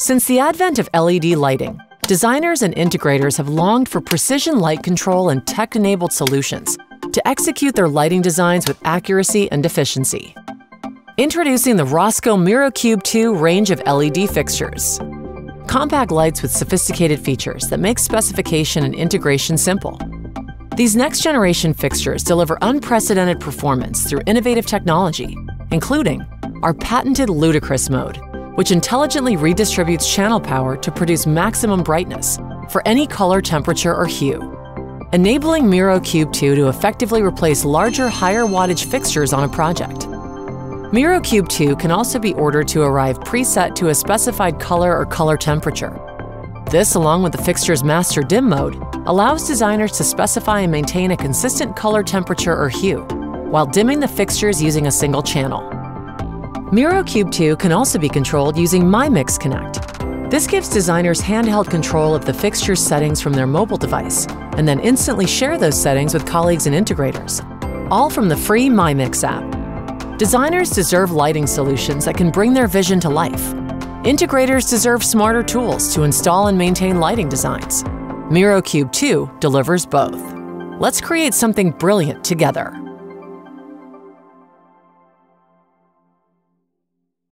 Since the advent of LED lighting, designers and integrators have longed for precision light control and tech enabled solutions to execute their lighting designs with accuracy and efficiency. Introducing the Rosco MiroCube 2 range of LED fixtures. Compact lights with sophisticated features that make specification and integration simple. These next generation fixtures deliver unprecedented performance through innovative technology, including our patented Ludicrous mode, which intelligently redistributes channel power to produce maximum brightness for any color, temperature, or hue, enabling MiroCube 2 to effectively replace larger, higher wattage fixtures on a project. MiroCube 2 can also be ordered to arrive preset to a specified color or color temperature. This, along with the fixture's master dim mode, allows designers to specify and maintain a consistent color temperature or hue, while dimming the fixtures using a single channel. MiroCube 2 can also be controlled using MyMix Connect. This gives designers handheld control of the fixture's settings from their mobile device, and then instantly share those settings with colleagues and integrators, all from the free MyMix app. Designers deserve lighting solutions that can bring their vision to life. Integrators deserve smarter tools to install and maintain lighting designs. MiroCube 2 delivers both. Let's create something brilliant together.